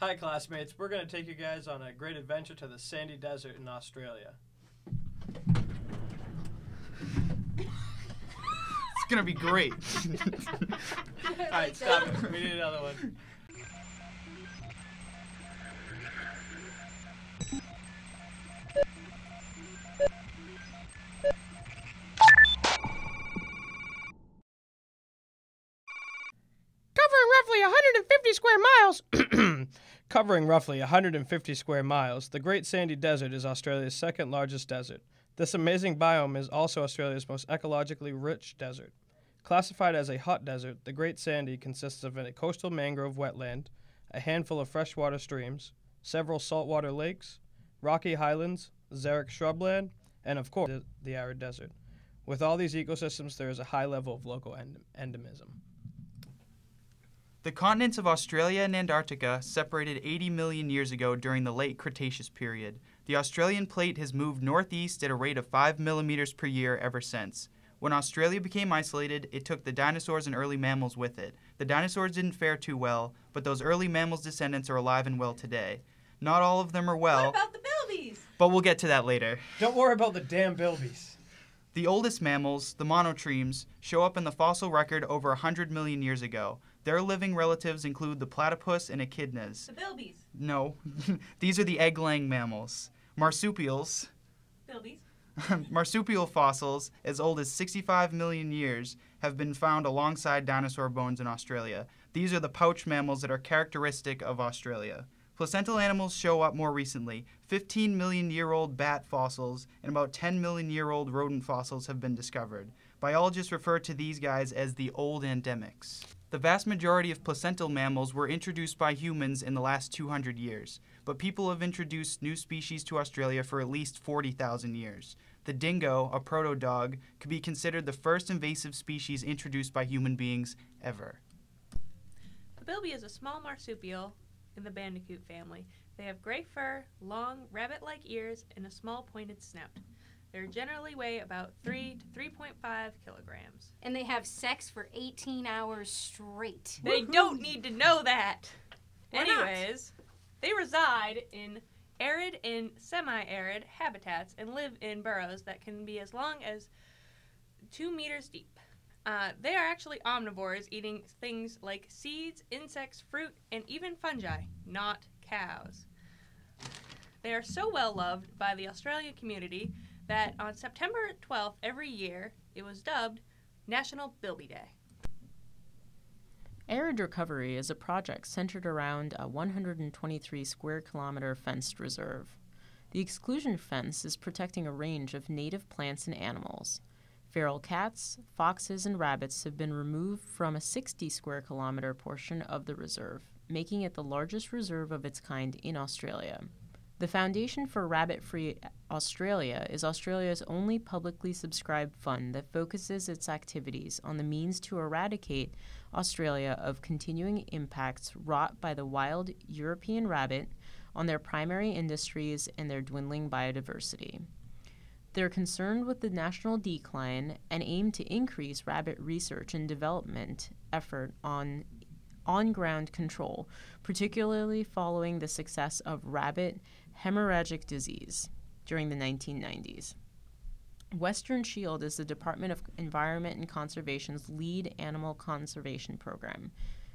Hi, classmates. We're going to take you guys on a great adventure to the sandy desert in Australia. It's gonna be great. All right, stop it. We need another one. Covering roughly 150 square miles. Covering roughly 150 square miles, the Great Sandy Desert is Australia's second largest desert. This amazing biome is also Australia's most ecologically rich desert. Classified as a hot desert, the Great Sandy consists of a coastal mangrove wetland, a handful of freshwater streams, several saltwater lakes, rocky highlands, xeric shrubland, and of course, the, arid desert. With all these ecosystems, there is a high level of local end- endemism. The continents of Australia and Antarctica separated 80 million years ago during the late Cretaceous period. The Australian plate has moved northeast at a rate of 5 millimeters per year ever since. When Australia became isolated, it took the dinosaurs and early mammals with it. The dinosaurs didn't fare too well, but those early mammals' descendants are alive and well today. Not all of them are well, What about the bilbies? but we'll get to that later. Don't worry about the damn bilbies. The oldest mammals, the monotremes, show up in the fossil record over 100 million years ago. Their living relatives include the platypus and echidnas. The bilbies. No, these are the egg-laying mammals. Marsupials, Bilbies. marsupial fossils as old as 65 million years have been found alongside dinosaur bones in Australia. These are the pouch mammals that are characteristic of Australia. Placental animals show up more recently. 15 million year old bat fossils and about 10 million year old rodent fossils have been discovered. Biologists refer to these guys as the old endemics. The vast majority of placental mammals were introduced by humans in the last 200 years, but people have introduced new species to Australia for at least 40,000 years. The dingo, a proto dog, could be considered the first invasive species introduced by human beings ever. The bilby is a small marsupial in the bandicoot family. They have gray fur, long, rabbit like ears, and a small pointed snout. They generally weigh about 3 to 3.5 kilograms. And they have sex for 18 hours straight. They don't need to know that. Why not? Anyways, they reside in arid and semi arid habitats and live in burrows that can be as long as two meters deep. Uh, they are actually omnivores, eating things like seeds, insects, fruit, and even fungi, not cows. They are so well loved by the Australian community that on September 12th every year it was dubbed National Bilby Day. Arid Recovery is a project centered around a 123 square kilometer fenced reserve. The exclusion fence is protecting a range of native plants and animals. Feral cats, foxes, and rabbits have been removed from a 60 square kilometer portion of the reserve, making it the largest reserve of its kind in Australia. The Foundation for Rabbit Free Australia is Australia's only publicly subscribed fund that focuses its activities on the means to eradicate Australia of continuing impacts wrought by the wild European rabbit on their primary industries and their dwindling biodiversity. They're concerned with the national decline and aim to increase rabbit research and development effort on on ground control, particularly following the success of rabbit hemorrhagic disease during the 1990s. Western Shield is the Department of Environment and Conservation's lead animal conservation program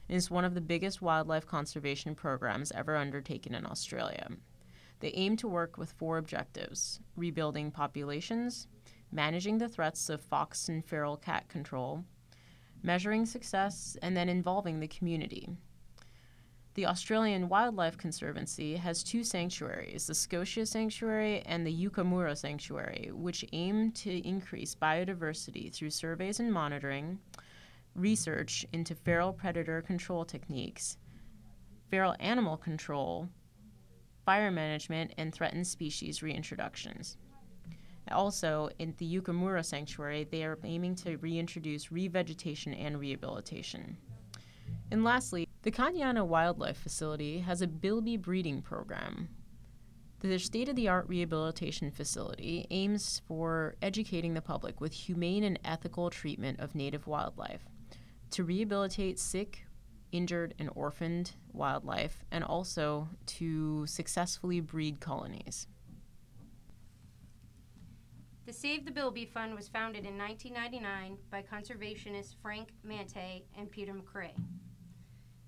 and is one of the biggest wildlife conservation programs ever undertaken in Australia. They aim to work with four objectives rebuilding populations, managing the threats of fox and feral cat control, measuring success, and then involving the community. The Australian Wildlife Conservancy has two sanctuaries, the Scotia Sanctuary and the Yookamurra Sanctuary, which aim to increase biodiversity through surveys and monitoring, research into feral predator control techniques, feral animal control, fire management, and threatened species reintroductions. Also, in the Yookamurra Sanctuary, they are aiming to reintroduce revegetation and rehabilitation. And lastly, the Kanyana Wildlife Facility has a bilby breeding program. The state of the art rehabilitation facility aims for educating the public with humane and ethical treatment of native wildlife, to rehabilitate sick, injured and orphaned wildlife and also to successfully breed colonies. The Save the Bilby Fund was founded in 1999 by conservationists Frank Manthey and Peter McRae.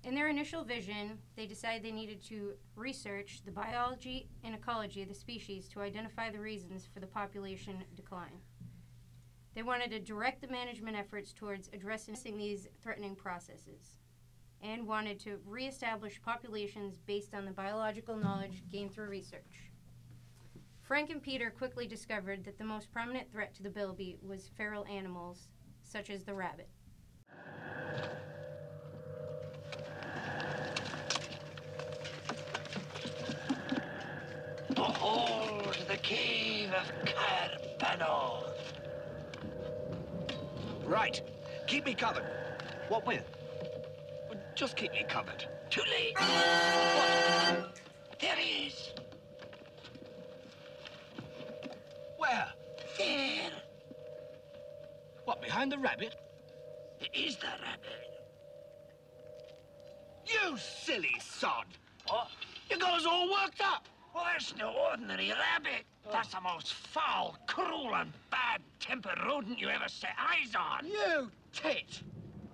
In their initial vision, they decided they needed to research the biology and ecology of the species to identify the reasons for the population decline. They wanted to direct the management efforts towards addressing these threatening processes and wanted to reestablish populations based on the biological knowledge gained through research. Frank and Peter quickly discovered that the most prominent threat to the bilby was feral animals, such as the rabbit. Of. Right. Keep me covered. What with? Just keep me covered. Too late. What? There he is. Where? There. What, behind the rabbit? It is the rabbit. You silly sod! What? You got us all worked up! Well, that's no ordinary rabbit. That's the most foul, cruel, and bad-tempered rodent you ever set eyes on. You tit!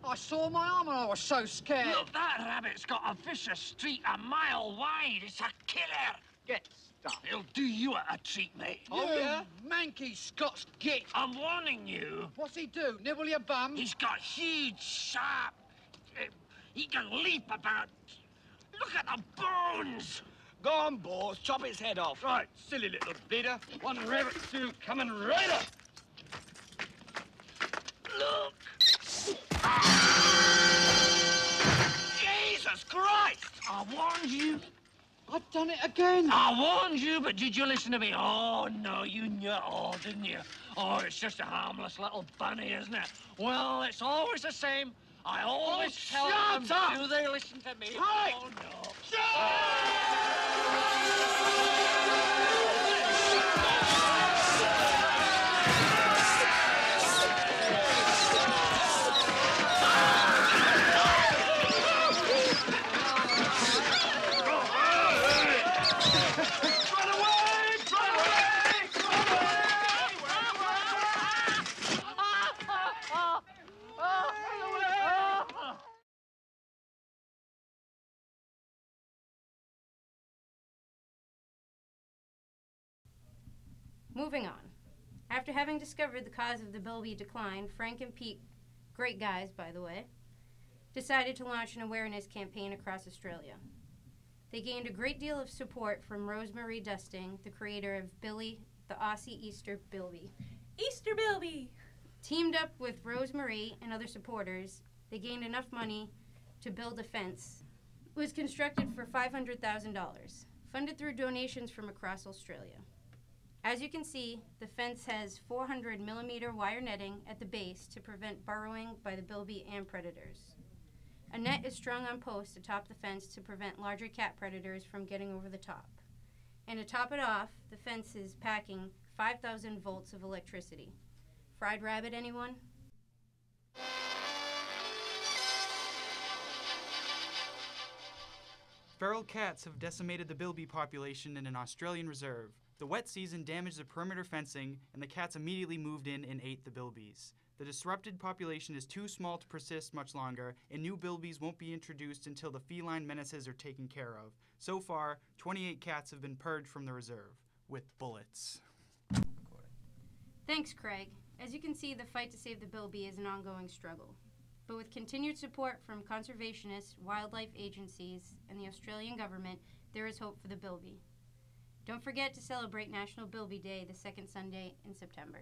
I saw my arm and I was so scared. Look, that rabbit's got a vicious streak a mile wide. It's a killer. Get stuff. He'll do you a, a treat, mate. Oh, yeah? Manky Scots git. I'm warning you. What's he do? Nibble your bum? He's got huge, sharp. Uh, he can leap about. Look at the bones. Go on, boys, chop his head off. Right, silly little bleeder. One rabbit stew coming right up. Look. Jesus Christ! I warned you. I've done it again. I warned you, but did you listen to me? Oh, no, you knew it all, didn't you? Oh, it's just a harmless little bunny, isn't it? Well, it's always the same. I always oh, tell shut them. up! Do they listen to me? Right. Oh, no. Moving on. After having discovered the cause of the bilby decline, Frank and Pete, great guys by the way, decided to launch an awareness campaign across Australia. They gained a great deal of support from Rosemary Dusting, the creator of Billy, the Aussie Easter Bilby. Easter Bilby! Teamed up with Rosemary and other supporters, they gained enough money to build a fence. It was constructed for $500,000, funded through donations from across Australia. As you can see, the fence has 400 millimeter wire netting at the base to prevent burrowing by the bilby and predators. A net is strung on posts atop the fence to prevent larger cat predators from getting over the top. And to top it off, the fence is packing 5,000 volts of electricity. Fried rabbit, anyone? Feral cats have decimated the bilby population in an Australian reserve. The wet season damaged the perimeter fencing, and the cats immediately moved in and ate the bilbies. The disrupted population is too small to persist much longer, and new bilbies won't be introduced until the feline menaces are taken care of. So far, 28 cats have been purged from the reserve with bullets. Thanks, Craig. As you can see, the fight to save the bilby is an ongoing struggle. But with continued support from conservationists, wildlife agencies, and the Australian government, there is hope for the bilby. Don't forget to celebrate National Bilby Day the second Sunday in September.